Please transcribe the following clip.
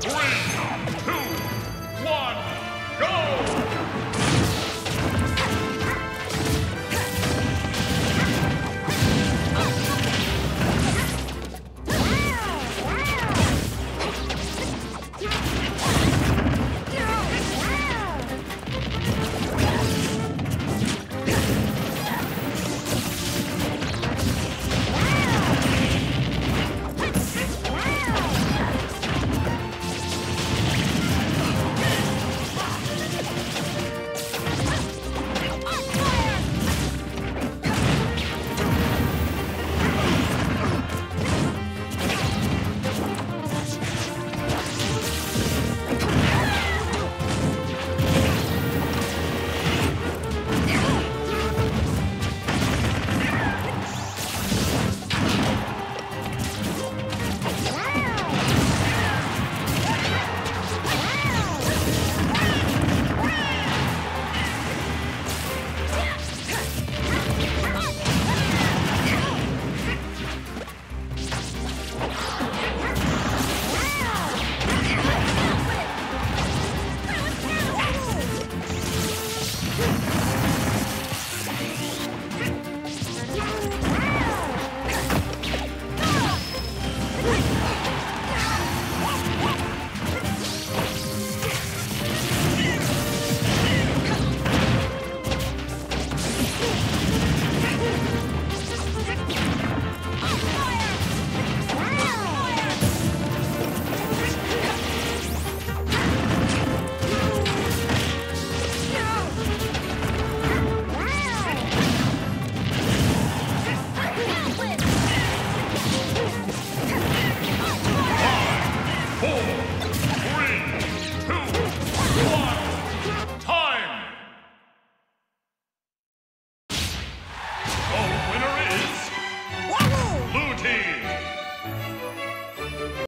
Three, two, Let's go. Team!